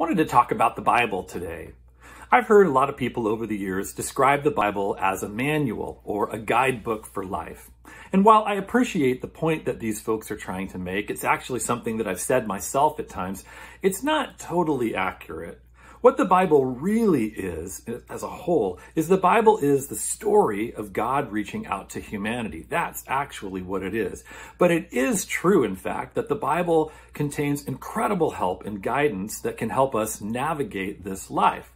wanted to talk about the Bible today. I've heard a lot of people over the years describe the Bible as a manual or a guidebook for life. And while I appreciate the point that these folks are trying to make, it's actually something that I've said myself at times, it's not totally accurate. What the Bible really is, as a whole, is the Bible is the story of God reaching out to humanity. That's actually what it is. But it is true, in fact, that the Bible contains incredible help and guidance that can help us navigate this life.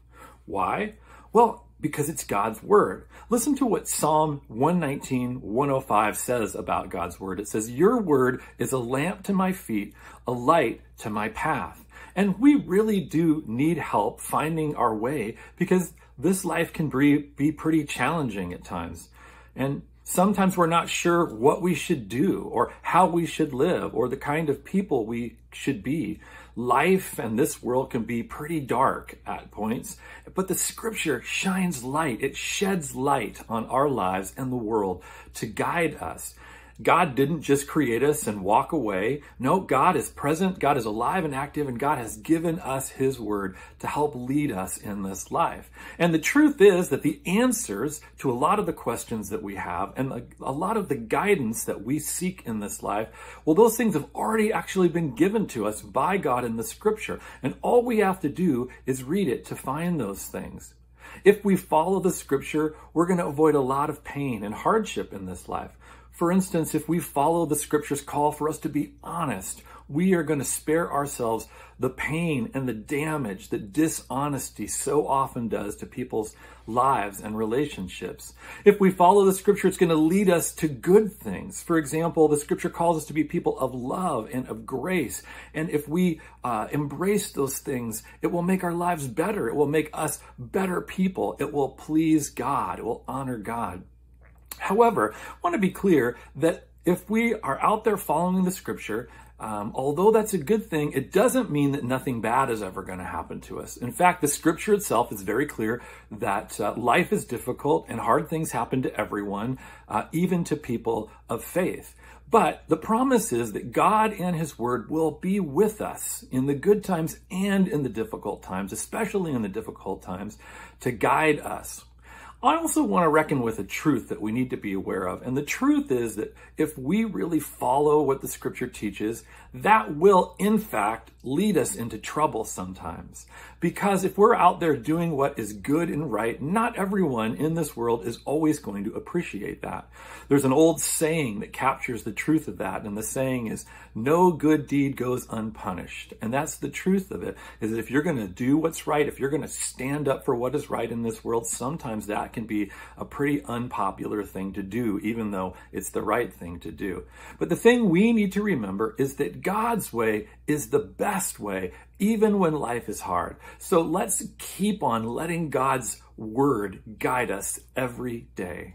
Why? Well, because it's God's word. Listen to what Psalm 119, 105 says about God's word. It says, Your word is a lamp to my feet, a light to my path. And we really do need help finding our way because this life can be, be pretty challenging at times. And sometimes we're not sure what we should do or how we should live or the kind of people we should be. Life and this world can be pretty dark at points, but the scripture shines light. It sheds light on our lives and the world to guide us. God didn't just create us and walk away. No, God is present, God is alive and active, and God has given us His Word to help lead us in this life. And the truth is that the answers to a lot of the questions that we have and a lot of the guidance that we seek in this life, well, those things have already actually been given to us by God in the Scripture. And all we have to do is read it to find those things. If we follow the scripture, we're going to avoid a lot of pain and hardship in this life. For instance, if we follow the scripture's call for us to be honest, we are going to spare ourselves the pain and the damage that dishonesty so often does to people's lives and relationships. If we follow the scripture, it's going to lead us to good things. For example, the scripture calls us to be people of love and of grace. And if we uh, embrace those things, it will make our lives better. It will make us better people. It will please God. It will honor God. However, I want to be clear that if we are out there following the scripture, um, although that's a good thing, it doesn't mean that nothing bad is ever going to happen to us. In fact, the scripture itself is very clear that uh, life is difficult and hard things happen to everyone, uh, even to people of faith. But the promise is that God and His Word will be with us in the good times and in the difficult times, especially in the difficult times, to guide us. I also want to reckon with a truth that we need to be aware of. And the truth is that if we really follow what the scripture teaches, that will in fact lead us into trouble sometimes. Because if we're out there doing what is good and right, not everyone in this world is always going to appreciate that. There's an old saying that captures the truth of that. And the saying is, no good deed goes unpunished. And that's the truth of it, is that if you're going to do what's right, if you're going to stand up for what is right in this world, sometimes that can be a pretty unpopular thing to do, even though it's the right thing to do. But the thing we need to remember is that God's way is the best way, even when life is hard. So let's keep on letting God's word guide us every day.